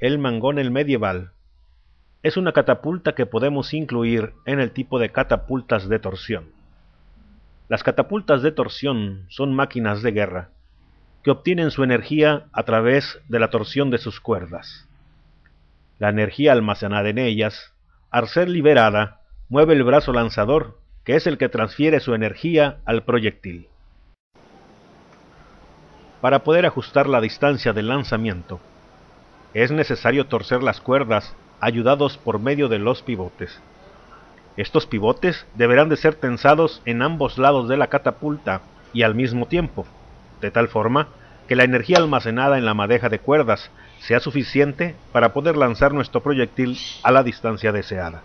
el Mangonel medieval es una catapulta que podemos incluir en el tipo de catapultas de torsión. Las catapultas de torsión son máquinas de guerra que obtienen su energía a través de la torsión de sus cuerdas. La energía almacenada en ellas, al ser liberada, mueve el brazo lanzador, que es el que transfiere su energía al proyectil. Para poder ajustar la distancia del lanzamiento, es necesario torcer las cuerdas ayudados por medio de los pivotes. Estos pivotes deberán de ser tensados en ambos lados de la catapulta y al mismo tiempo, de tal forma que la energía almacenada en la madeja de cuerdas sea suficiente para poder lanzar nuestro proyectil a la distancia deseada.